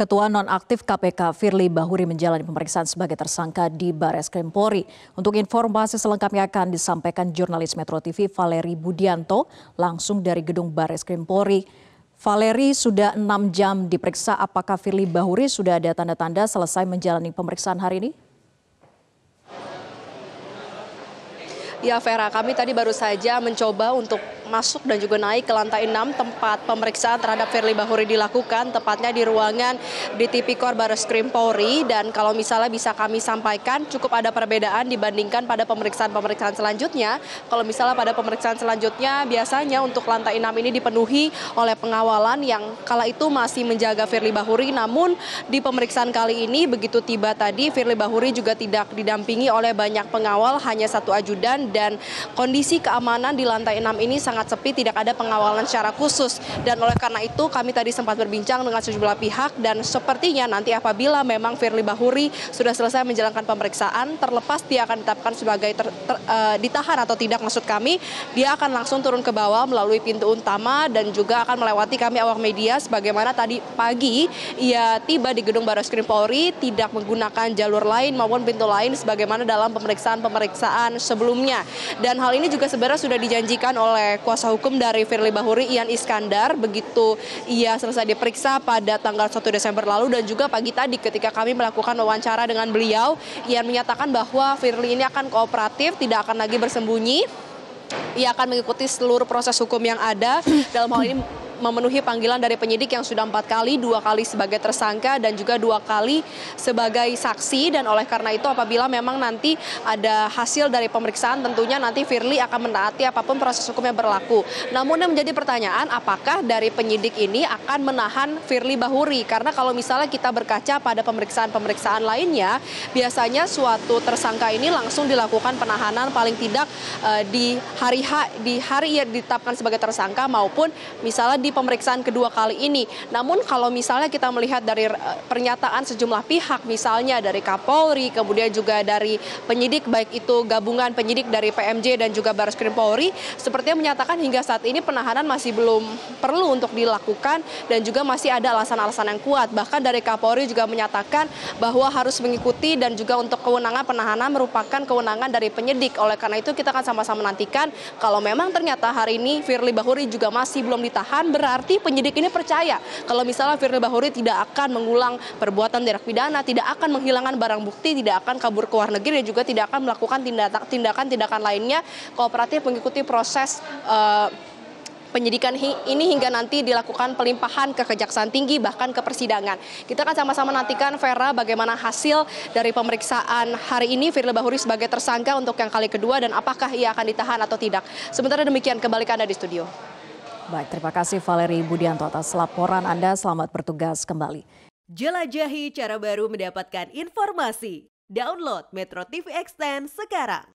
Ketua Nonaktif KPK Firly Bahuri menjalani pemeriksaan sebagai tersangka di Bares Krim Polri. Untuk informasi selengkapnya akan disampaikan jurnalis Metro TV Valeri Budianto langsung dari gedung Bares Krim Polri. Valeri sudah enam jam diperiksa. Apakah Firly Bahuri sudah ada tanda-tanda selesai menjalani pemeriksaan hari ini? Ya Vera, kami tadi baru saja mencoba untuk masuk dan juga naik ke lantai 6 tempat pemeriksaan terhadap Firly Bahuri dilakukan, tepatnya di ruangan di Tipikor Baris Krim Polri. Dan kalau misalnya bisa kami sampaikan, cukup ada perbedaan dibandingkan pada pemeriksaan-pemeriksaan selanjutnya. Kalau misalnya pada pemeriksaan selanjutnya, biasanya untuk lantai 6 ini dipenuhi oleh pengawalan yang kala itu masih menjaga Firly Bahuri. Namun di pemeriksaan kali ini, begitu tiba tadi, Firly Bahuri juga tidak didampingi oleh banyak pengawal, hanya satu ajudan. Dan kondisi keamanan di lantai 6 ini sangat sangat sepi, tidak ada pengawalan secara khusus. Dan oleh karena itu kami tadi sempat berbincang dengan sejumlah pihak dan sepertinya nanti apabila memang Firly Bahuri sudah selesai menjalankan pemeriksaan, terlepas dia akan ditetapkan sebagai ter, ter, uh, ditahan atau tidak maksud kami, dia akan langsung turun ke bawah melalui pintu utama dan juga akan melewati kami awak media sebagaimana tadi pagi ia tiba di gedung Baris Krim Polri tidak menggunakan jalur lain maupun pintu lain sebagaimana dalam pemeriksaan-pemeriksaan sebelumnya. Dan hal ini juga sebenarnya sudah dijanjikan oleh kuasa hukum dari Firly Bahuri Ian Iskandar. Begitu ia selesai diperiksa pada tanggal 1 Desember lalu dan juga pagi tadi ketika kami melakukan wawancara dengan beliau Ian menyatakan bahwa Firly ini akan kooperatif tidak akan lagi bersembunyi. Ia akan mengikuti seluruh proses hukum yang ada. Dalam hal ini memenuhi panggilan dari penyidik yang sudah empat kali, dua kali sebagai tersangka dan juga dua kali sebagai saksi. Dan oleh karena itu apabila memang nanti ada hasil dari pemeriksaan tentunya nanti Firly akan menaati apa pun proses hukum yang berlaku. Namun yang menjadi pertanyaan apakah dari penyidik ini akan menahan Firly Bahuri? Karena kalau misalnya kita berkaca pada pemeriksaan-pemeriksaan lainnya, biasanya suatu tersangka ini langsung dilakukan penahanan paling tidak uh, di hari H, di hari ia ditetapkan sebagai tersangka maupun misalnya di pemeriksaan kedua kali ini. Namun kalau misalnya kita melihat dari eh, pernyataan sejumlah pihak, misalnya dari Kapolri, kemudian juga dari penyidik, baik itu gabungan penyidik dari PMJ dan juga Baris Krim Polri, sepertinya menyatakan hingga saat ini penahanan masih belum perlu untuk dilakukan dan juga masih ada alasan-alasan yang kuat. Bahkan dari Kapolri juga menyatakan bahwa harus mengikuti dan juga untuk kewenangan penahanan merupakan kewenangan dari penyidik. Oleh karena itu kita akan sama-sama nantikan kalau memang ternyata hari ini Firly Bahuri juga masih belum ditahan, berarti penyidik ini percaya kalau misalnya Firly Bahuri tidak akan mengulang perbuatan tindak pidana, tidak akan menghilangkan barang bukti, tidak akan kabur ke luar negeri dan juga tidak akan melakukan tindakan-tindakan lainnya kooperatif mengikuti proses uh, penyidikan ini hingga nanti dilakukan pelimpahan ke Kejaksaan Tinggi bahkan ke persidangan. Kita akan sama-sama nantikan Vera bagaimana hasil dari pemeriksaan hari ini Firly Bahuri sebagai tersangka untuk yang kali kedua dan apakah ia akan ditahan atau tidak. Sementara demikian kembali ke Anda di studio. Baik, terima kasih Valeri Budianto atas laporan Anda. Selamat bertugas kembali. Jelajahi cara baru mendapatkan informasi. Download Metro TV Extend sekarang.